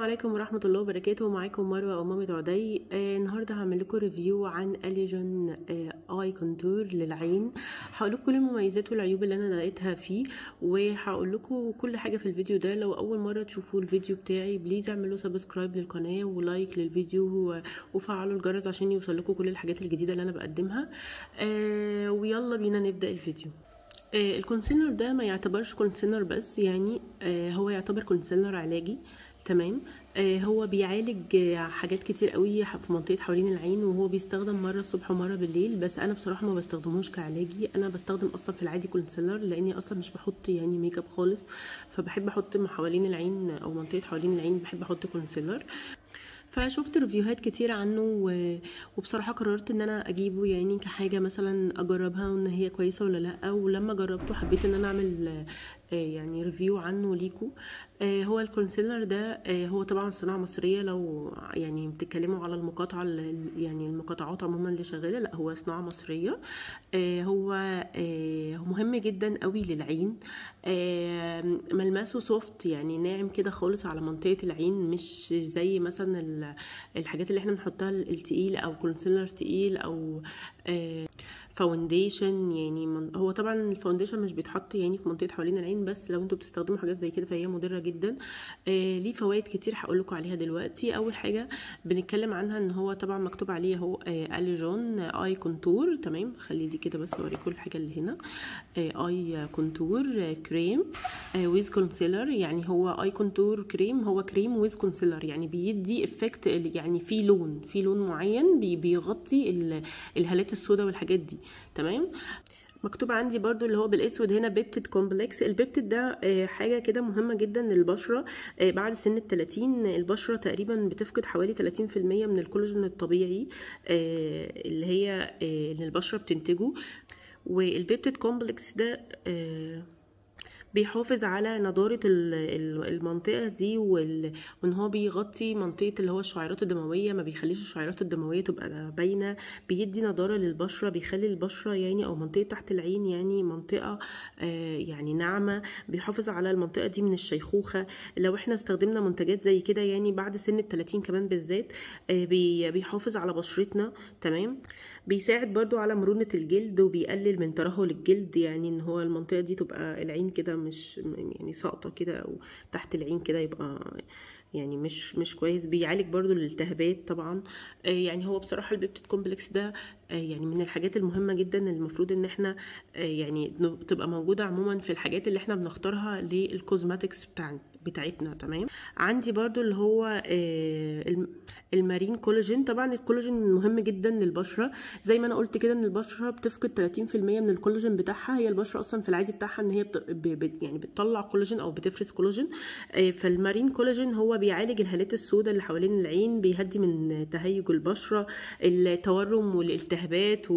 عليكم ورحمة الله وبركاته. معاكم مروة أو مامة عدي. آه النهاردة هعمل لكم review عن آه eye contour للعين. هقول لكم كل المميزات والعيوب اللي أنا لقيتها فيه وهقول لكم كل حاجة في الفيديو ده. لو أول مرة تشوفوا الفيديو بتاعي please اعملوا subscribe للقناة و like للفيديو وفعلوا الجرس عشان يوصل لكم كل الحاجات الجديدة اللي أنا بقدمها. آه ويلا بينا نبدأ الفيديو. آه ال concealer ده ما يعتبرش concealer بس يعني هو يعتبر concealer علاجي. تمام. آه هو بيعالج حاجات كتير قوي في منطقة حوالين العين وهو بيستخدم مرة الصبح ومرة بالليل بس أنا بصراحة ما بستخدموش كعلاجي. أنا بستخدم أصلا في العادي concealer لأني أصلا مش بحط يعني make up خالص. فبحب أحط حوالين العين أو منطقة حوالين العين بحب أحط concealer فشفت ريفيوهات كتير عنه وبصراحة قررت إن أنا أجيبه يعني كحاجة مثلا أجربها وإن هي كويسة ولا لأ. ولما جربته حبيت إن أنا أعمل يعني review عنه ليكو. هو ال concealer ده هو طبعا صناعة مصرية لو يعني بتتكلموا على المقاطعة يعني المقاطعات عموما اللي شغالة لا هو صناعة مصرية. هو مهم جدا قوي للعين. ملمسه soft يعني ناعم كده خالص على منطقة العين مش زي مثلا الحاجات اللي إحنا بنحطها التقيل أو concealer تقيل أو foundation يعني هو طبعا ال foundation مش بيتحط يعني في منطقة حوالين العين بس لو أنتوا بتستخدموا حاجات زي كده فهي مضرة جدا. آه ليه فوائد كتير هقول لكم عليها دلوقتي. أول حاجة بنتكلم عنها إن هو طبعا مكتوب عليه أهو آه Alejon eye contour. تمام؟ خلي دي كده بس اوريكم الحاجة اللي هنا. آه eye contour cream with concealer يعني هو eye contour cream هو كريم with concealer يعني بيدي effect يعني في لون في لون معين بيغطي الهالات السوداء والحاجات دي. تمام؟ مكتوب عندي برضو اللي هو بالاسود هنا peptide complex. ال peptide ده حاجة كده مهمة جدا للبشرة. بعد سن ال 30 البشرة تقريبا بتفقد حوالي 30% من الكولاجين الطبيعي اللي هي اللي البشرة بتنتجه. وال peptide complex ده بيحافظ على نضارة المنطقة دي وإن هو بيغطي منطقة اللي هو الشعيرات الدموية. ما بيخليش الشعيرات الدموية تبقى باينة. بيدي نضارة للبشرة بيخلي البشرة يعني أو منطقة تحت العين يعني منطقة آه يعني ناعمة. بيحافظ على المنطقة دي من الشيخوخة. لو إحنا استخدمنا منتجات زي كده يعني بعد سن التلاتين كمان بالذات آه بيحافظ على بشرتنا. تمام؟ بيساعد برضو على مرونة الجلد وبيقلل من ترهل الجلد يعني إن هو المنطقة دي تبقى العين كده مش يعني ساقطة كده أو تحت العين كده يبقى يعني مش مش كويس. بيعالج برضو الالتهابات طبعا. يعني هو بصراحة ال peptide complex ده يعني من الحاجات المهمة جدا المفروض إن إحنا يعني تبقى موجودة عموما في الحاجات اللي إحنا بنختارها لل cosmetics بتاعنا. بتاعتنا تمام؟ عندي برضو اللي هو ال marine collagen. طبعا الكولاجين مهم جدا للبشرة. زي ما أنا قلت كده إن البشرة بتفقد 30% من الكولاجين بتاعها. هي البشرة أصلا في العادي بتاعها إن هي بت يعني بتطلع كولاجين أو بتفرز كولاجين. فالمارين كولاجين هو بيعالج الهالات السوداء اللي حوالين العين بيهدي من تهيج البشرة التورم والالتهابات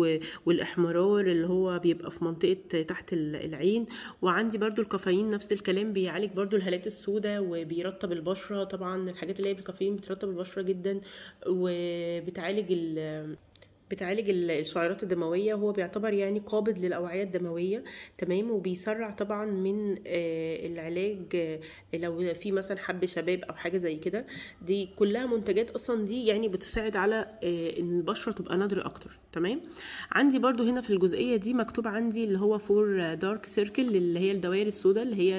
والإحمرار اللي هو بيبقى في منطقة تحت العين. وعندي برضو الكافيين نفس الكلام بيعالج برضو الهالات السوداء وبيرطب البشرة. طبعا الحاجات اللي هي بالكافيين بترطب البشرة جدا وبتعالج ال بتعالج الشعيرات الدموية وهو بيعتبر يعني قابض للأوعية الدموية تمام؟ وبيسرع طبعا من العلاج لو في مثلا حب شباب أو حاجة زي كده. دي كلها منتجات أصلا دي يعني بتساعد على إن البشرة تبقى نضر أكتر تمام؟ عندي برضو هنا في الجزئية دي مكتوب عندي اللي هو for dark circle اللي هي الدوائر السوداء اللي هي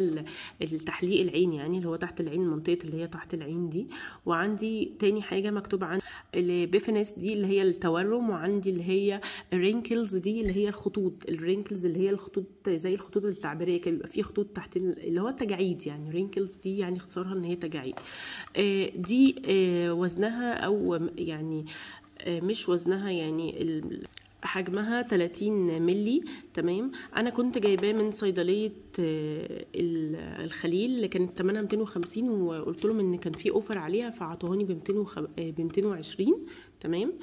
التحليق العين يعني اللي هو تحت العين منطقه اللي هي تحت العين دي. وعندي تاني حاجة مكتوب عندي ال puffiness دي اللي هي التورم وعندي اللي هي ال wrinkles دي اللي هي الخطوط. ال wrinkles اللي هي الخطوط زي الخطوط التعبيرية كده بيبقى في خطوط تحت اللي هو التجاعيد يعني. wrinkles دي يعني اختصارها إن هي تجاعيد. دي وزنها أو يعني مش وزنها يعني حجمها 30 ملي تمام؟ أنا كنت جايباه من صيدلية الخليل اللي كانت ثمنها 250 وقلت لهم إن كان في offer عليها فعطوهاني ب 200 ب 220 تمام؟ آه،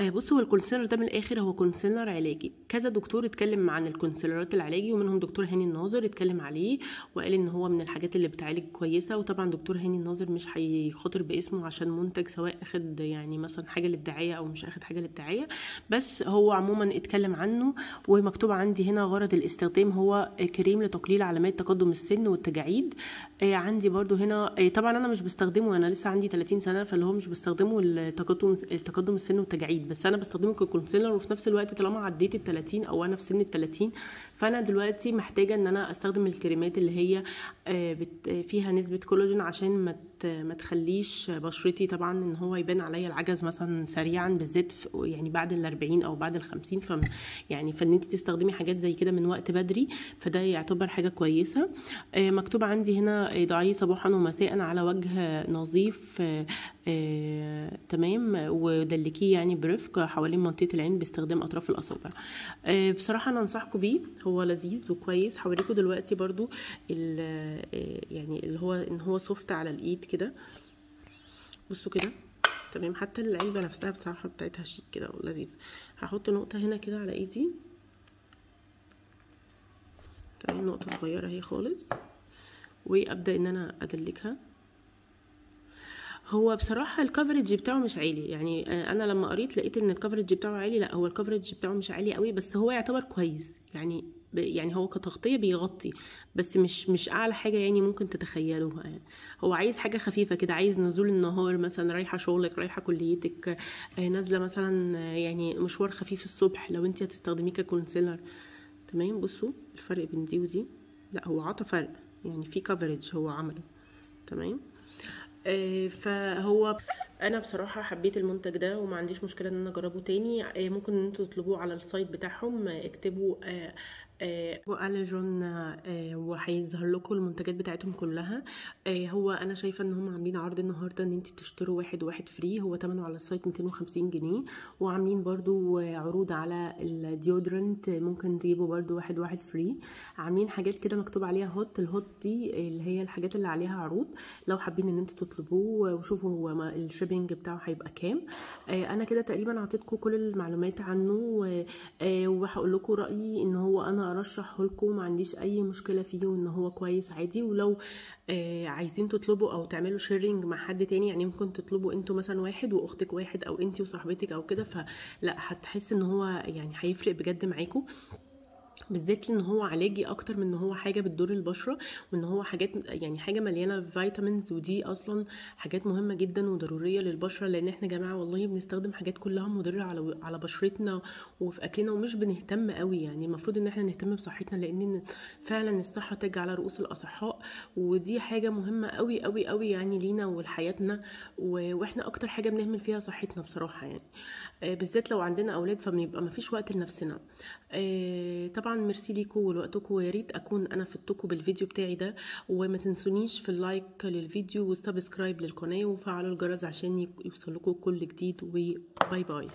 بص هو ال concealer ده من الآخر هو concealer علاجي. كذا دكتور اتكلم عن ال concealerات العلاجي ومنهم دكتور هاني الناظر اتكلم عليه وقال إن هو من الحاجات اللي بتعالج كويسة. وطبعا دكتور هاني الناظر مش هيخاطر باسمه عشان منتج سواء أخد يعني مثلا حاجة للدعاية أو مش أخد حاجة للدعاية. بس هو عموما اتكلم عنه ومكتوب عندي هنا غرض الاستخدام هو كريم لتقليل علامات تقدم السن والتجاعيد. آه، عندي برضو هنا آه، طبعا أنا مش بستخدمه أنا لسه عندي 30 سنة فاللي هو مش بستخدمه التقدم السن والتجاعيد. بس أنا بستخدمه ككونسيلر وفي نفس الوقت طالما عديت ال 30 أو أنا في سن ال 30 فأنا دلوقتي محتاجة إن أنا أستخدم الكريمات اللي هي آه، فيها نسبة كولاجين عشان ما ما تخليش بشرتي طبعا إن هو يبان عليا العجز مثلا سريعا بالذات يعني بعد ال 40 أو بعد ال 50 ف يعني فإن انت تستخدمي حاجات زي كده من وقت بدري فده يعتبر حاجة كويسة. آه، مكتوب عندي هنا ضعيه صباحا ومساء على وجه نظيف آه، آه، تمام ودلكيه يعني برفق حوالين منطقة العين باستخدام أطراف الأصابع. آه، بصراحة أنا أنصحكم بيه هو لذيذ وكويس. هوريكم دلوقتي ال- آه، يعني اللي هو إن هو سوفت على الإيد كده. بصوا كده. تمام. حتى العلبه نفسها بصراحة بتاعتها شيك كده ولذيذ هحط نقطة هنا كده على إيدي. تمام. نقطة صغيرة أهي خالص. وأبدأ إن أنا أدلكها. هو بصراحة الكفرج بتاعه مش عالي. يعني أنا لما قريت لقيت إن الكفرج بتاعه عالي. لأ هو الكفرج بتاعه مش عالي قوي بس هو يعتبر كويس. يعني يعني هو كتغطية بيغطي بس مش مش أعلى حاجة يعني ممكن تتخيلوها يعني. هو عايز حاجة خفيفة كده عايز نزول النهار مثلا رايحة شغلك رايحة كليتك آه، نازلة مثلا آه، يعني مشوار خفيف الصبح لو انت هتستخدميه ك concealer. تمام؟ بصوا الفرق بين دي ودي. لا هو عطى فرق يعني في coverage هو عمله. تمام؟ آه، فهو أنا بصراحة حبيت المنتج ده وما عنديش مشكلة إن أنا أجربه تاني. ممكن إن أنتوا تطلبوه على ال site بتاعهم. اكتبوا آه، آه، و Alejon آه، وهيظهر لكم المنتجات بتاعتهم كلها. آه، هو أنا شايفة إن هم عاملين عرض النهارده إن أنتوا تشتروا واحد واحد free هو ثمنه على ال site 250 جنيه. وعاملين برضو عروض على ال deodorant ممكن تجيبوا برضو واحد واحد free عاملين حاجات كده مكتوب عليها hot ال hot دي اللي هي الحاجات اللي عليها عروض. لو حابين إن أنتوا تطلبوه وشوفوا هو ال shipping بتاعه هيبقى كام. أنا كده تقريبا أعطيتكم كل المعلومات عنه. وهقول لكم رأيي إن هو أنا أرشحه لكم ما عنديش أي مشكلة فيه وإن هو كويس عادي. ولو آه، عايزين تطلبوا أو تعملوا sharing مع حد تاني يعني ممكن تطلبوا أنتوا مثلا واحد وأختك واحد أو أنتي وصاحبتك أو كده فلا هتحس إن هو يعني هيفرق بجد معاكم بالذات إن هو علاجي أكتر من إن هو حاجة بتضر البشرة وإن هو حاجات يعني حاجة مليانة فيتامينز ودي أصلا حاجات مهمة جدا وضرورية للبشرة لأن إحنا جماعة والله بنستخدم حاجات كلها مضرة على على بشرتنا وفي أكلنا ومش بنهتم قوي يعني المفروض إن إحنا نهتم بصحتنا لأن فعلا الصحة تاج على رؤوس الأصحاء ودي حاجة مهمة قوي قوي قوي يعني لينا ولحياتنا وإحنا أكتر حاجة بنهمل فيها صحتنا بصراحة يعني. آه، بالذات لو عندنا أولاد فبنبقى مفيش وقت لنفسنا. آه، طبعا ميرسي ليكم ولوقتكم ويا ريت أكون أنا فدتكم بالفيديو بتاعي ده. وما تنسونيش في ال like للفيديو وال subscribe للقناة وفعلوا الجرس عشان يوصلكم كل جديد و bye bye.